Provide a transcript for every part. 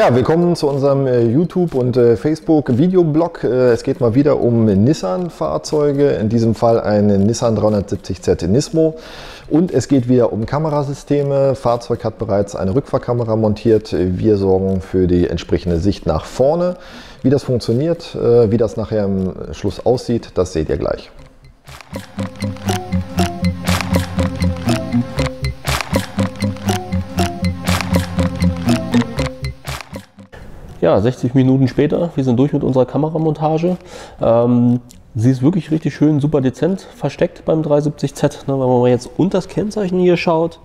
Ja, willkommen zu unserem äh, YouTube- und äh, Facebook-Videoblog. Äh, es geht mal wieder um Nissan-Fahrzeuge, in diesem Fall ein Nissan 370Z Nismo. Und es geht wieder um Kamerasysteme. Fahrzeug hat bereits eine Rückfahrkamera montiert. Wir sorgen für die entsprechende Sicht nach vorne. Wie das funktioniert, wie das nachher im Schluss aussieht, das seht ihr gleich. Ja, 60 Minuten später, wir sind durch mit unserer Kameramontage. Ähm, sie ist wirklich richtig schön, super dezent versteckt beim 370Z. Ne, wenn man jetzt unter das Kennzeichen hier schaut,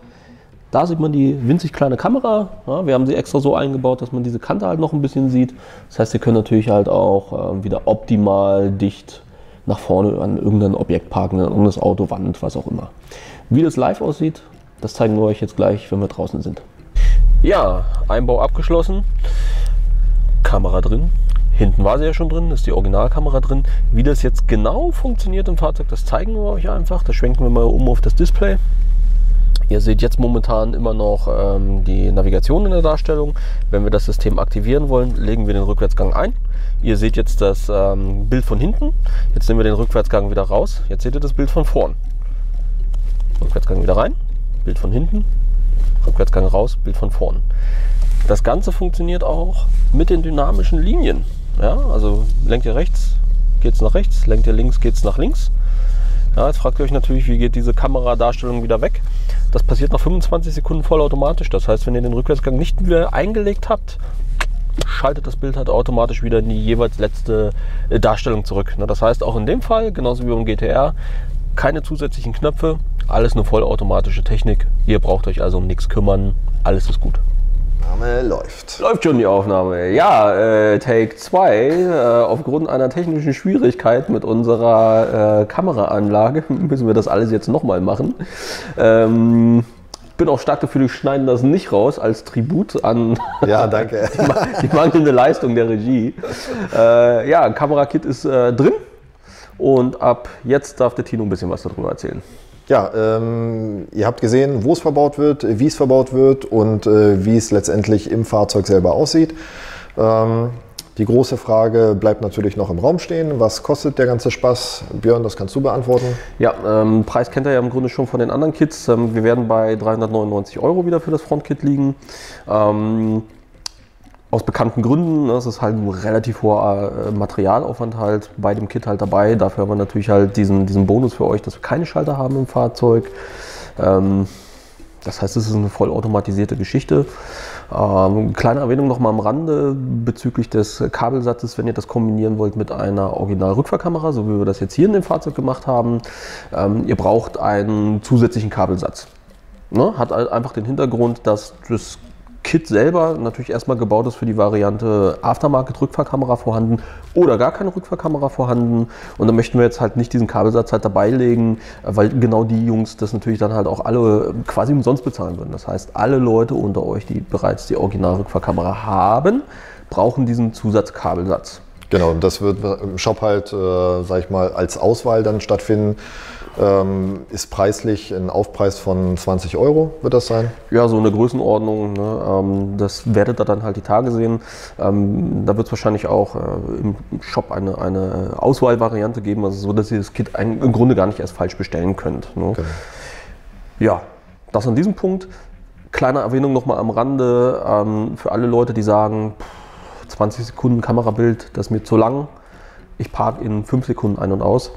da sieht man die winzig kleine Kamera. Ja, wir haben sie extra so eingebaut, dass man diese Kante halt noch ein bisschen sieht. Das heißt, ihr könnt natürlich halt auch äh, wieder optimal dicht nach vorne an irgendein Objekt parken, an irgendein Auto, Wand, was auch immer. Wie das live aussieht, das zeigen wir euch jetzt gleich, wenn wir draußen sind. Ja, Einbau abgeschlossen. Kamera drin. Hinten war sie ja schon drin, ist die Originalkamera drin. Wie das jetzt genau funktioniert im Fahrzeug, das zeigen wir euch einfach. Da schwenken wir mal um auf das Display. Ihr seht jetzt momentan immer noch ähm, die Navigation in der Darstellung. Wenn wir das System aktivieren wollen, legen wir den Rückwärtsgang ein. Ihr seht jetzt das ähm, Bild von hinten. Jetzt nehmen wir den Rückwärtsgang wieder raus. Jetzt seht ihr das Bild von vorn. Rückwärtsgang wieder rein, Bild von hinten, Rückwärtsgang raus, Bild von vorn. Das Ganze funktioniert auch mit den dynamischen Linien. Ja, also lenkt ihr rechts, geht es nach rechts, lenkt ihr links, geht es nach links. Ja, jetzt fragt ihr euch natürlich, wie geht diese Kameradarstellung wieder weg. Das passiert nach 25 Sekunden vollautomatisch. Das heißt, wenn ihr den Rückwärtsgang nicht wieder eingelegt habt, schaltet das Bild halt automatisch wieder in die jeweils letzte äh, Darstellung zurück. Das heißt, auch in dem Fall, genauso wie beim GTR, keine zusätzlichen Knöpfe, alles eine vollautomatische Technik. Ihr braucht euch also um nichts kümmern, alles ist gut. Aufnahme läuft. Läuft schon die Aufnahme. Ja, äh, Take 2. Äh, aufgrund einer technischen Schwierigkeit mit unserer äh, Kameraanlage müssen wir das alles jetzt nochmal machen. Ähm, bin auch stark dafür, wir schneiden das nicht raus als Tribut an ja, danke. die, die mangelnde Leistung der Regie. Äh, ja, Kamerakit ist äh, drin und ab jetzt darf der Tino ein bisschen was darüber erzählen. Ja, ähm, ihr habt gesehen, wo es verbaut wird, wie es verbaut wird und äh, wie es letztendlich im Fahrzeug selber aussieht. Ähm, die große Frage bleibt natürlich noch im Raum stehen. Was kostet der ganze Spaß? Björn, das kannst du beantworten. Ja, ähm, Preis kennt ihr ja im Grunde schon von den anderen Kits. Ähm, wir werden bei 399 Euro wieder für das Frontkit liegen. Aus bekannten Gründen. Ne, ist halt ein relativ hoher äh, Materialaufwand halt bei dem Kit halt dabei. Dafür haben wir natürlich halt diesen, diesen Bonus für euch, dass wir keine Schalter haben im Fahrzeug. Ähm, das heißt, es ist eine vollautomatisierte Geschichte. Ähm, kleine Erwähnung noch mal am Rande bezüglich des Kabelsatzes, wenn ihr das kombinieren wollt mit einer Original-Rückfahrkamera, so wie wir das jetzt hier in dem Fahrzeug gemacht haben. Ähm, ihr braucht einen zusätzlichen Kabelsatz. Ne? Hat einfach den Hintergrund, dass das Kit selber natürlich erstmal gebaut ist für die Variante Aftermarket-Rückfahrkamera vorhanden oder gar keine Rückfahrkamera vorhanden. Und da möchten wir jetzt halt nicht diesen Kabelsatz halt dabei legen, weil genau die Jungs das natürlich dann halt auch alle quasi umsonst bezahlen würden. Das heißt, alle Leute unter euch, die bereits die Original-Rückfahrkamera haben, brauchen diesen Zusatzkabelsatz. Genau, das wird im Shop halt, äh, sag ich mal, als Auswahl dann stattfinden. Ähm, ist preislich ein Aufpreis von 20 Euro, wird das sein? Ja, so eine Größenordnung. Ne? Ähm, das werdet ihr dann halt die Tage sehen. Ähm, da wird es wahrscheinlich auch äh, im Shop eine, eine Auswahlvariante geben, also so, dass ihr das Kit ein, im Grunde gar nicht erst falsch bestellen könnt. Ne? Genau. Ja, das an diesem Punkt. Kleine Erwähnung nochmal am Rande ähm, für alle Leute, die sagen, 20 Sekunden Kamerabild, das ist mir zu lang ich parke in fünf Sekunden ein und aus.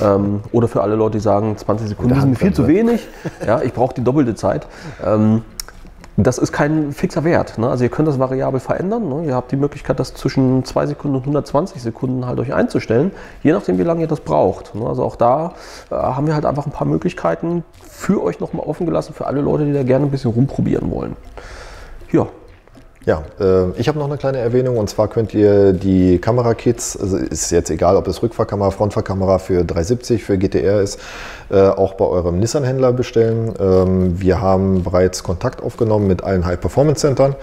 Ähm, oder für alle Leute, die sagen, 20 Sekunden sind mir viel zu wenig. Ja, ich brauche die doppelte Zeit. Ähm, das ist kein fixer Wert. Ne? Also ihr könnt das variabel verändern. Ne? Ihr habt die Möglichkeit, das zwischen 2 Sekunden und 120 Sekunden halt euch einzustellen, je nachdem, wie lange ihr das braucht. Ne? Also auch da äh, haben wir halt einfach ein paar Möglichkeiten für euch nochmal offen gelassen, für alle Leute, die da gerne ein bisschen rumprobieren wollen. Ja, ja, äh, ich habe noch eine kleine Erwähnung und zwar könnt ihr die Kamerakits, also ist jetzt egal, ob es Rückfahrkamera, Frontfahrkamera für 370, für GTR ist, äh, auch bei eurem Nissan-Händler bestellen. Ähm, wir haben bereits Kontakt aufgenommen mit allen High-Performance-Centern.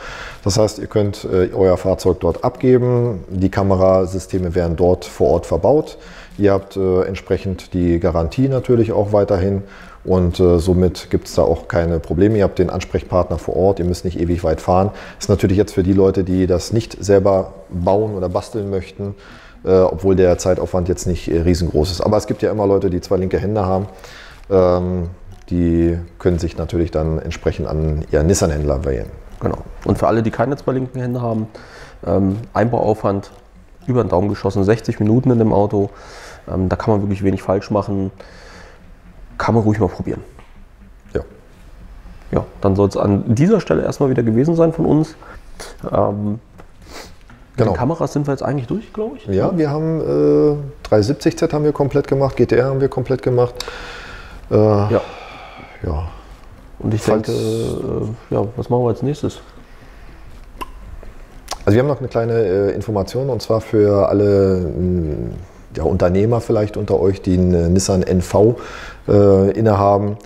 Das heißt, ihr könnt äh, euer Fahrzeug dort abgeben. Die Kamerasysteme werden dort vor Ort verbaut. Ihr habt äh, entsprechend die Garantie natürlich auch weiterhin Und äh, somit gibt es da auch keine Probleme. Ihr habt den Ansprechpartner vor Ort, ihr müsst nicht ewig weit fahren. Ist natürlich jetzt für die Leute, die das nicht selber bauen oder basteln möchten, äh, obwohl der Zeitaufwand jetzt nicht äh, riesengroß ist. Aber es gibt ja immer Leute, die zwei linke Hände haben. Ähm, die können sich natürlich dann entsprechend an ihren Nissan-Händler wählen. Genau. Und für alle, die keine zwei linken Hände haben, ähm, Einbauaufwand über den Daumen geschossen, 60 Minuten in dem Auto. Ähm, da kann man wirklich wenig falsch machen. Kann man ruhig mal probieren. Ja. Ja, dann soll es an dieser Stelle erstmal wieder gewesen sein von uns. Ähm, Genau. Mit den Kameras sind wir jetzt eigentlich durch, glaube ich. Ja, wir haben äh, 370Z haben wir komplett gemacht, GTR haben wir komplett gemacht. Äh, Ja. ja. Und ich Falls- denke, äh, ja, was machen wir als nächstes? Also wir haben noch eine kleine äh, Information und zwar für alle mh, ja, Unternehmer vielleicht unter euch, die einen äh, Nissan NV äh, innehaben.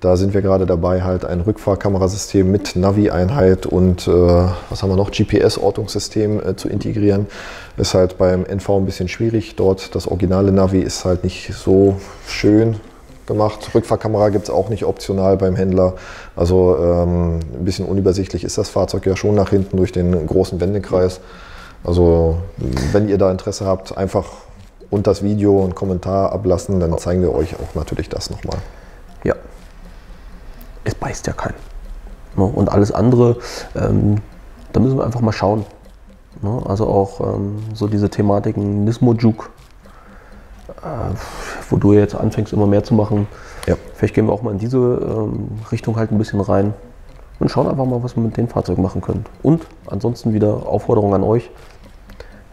Da sind wir gerade dabei, halt ein Rückfahrkamerasystem mit Navi-Einheit und äh, was haben wir noch, GPS-Ortungssystem äh, zu integrieren. Ist halt beim NV ein bisschen schwierig. Dort das originale Navi ist halt nicht so schön gemacht. Rückfahrkamera gibt es auch nicht optional beim Händler. Also ähm, ein bisschen unübersichtlich ist das Fahrzeug ja schon nach hinten durch den großen Wendekreis. Also wenn ihr da Interesse habt, einfach unter das Video einen Kommentar ablassen, dann zeigen wir euch auch natürlich das nochmal. Ja. Es beißt ja keinen. Ne? Und alles andere, ähm, da müssen wir einfach mal schauen. Ne? Also auch ähm, so diese Thematiken Nismo-Juke, äh, wo du jetzt anfängst immer mehr zu machen. Ja. Vielleicht gehen wir auch mal in diese ähm, Richtung halt ein bisschen rein und schauen einfach mal, was wir mit den Fahrzeugen machen können. Und ansonsten wieder Aufforderung an euch.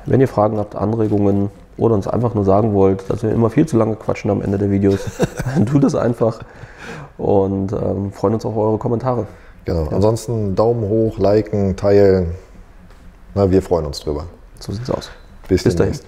Wenn ihr Fragen habt, Anregungen oder uns einfach nur sagen wollt, dass wir immer viel zu lange quatschen am Ende der Videos, dann tut es einfach und ähm, freuen uns auf eure Kommentare. Genau. Ansonsten Daumen hoch, liken, teilen. Na, wir freuen uns drüber. So sieht's aus. Bis, Bis dahin.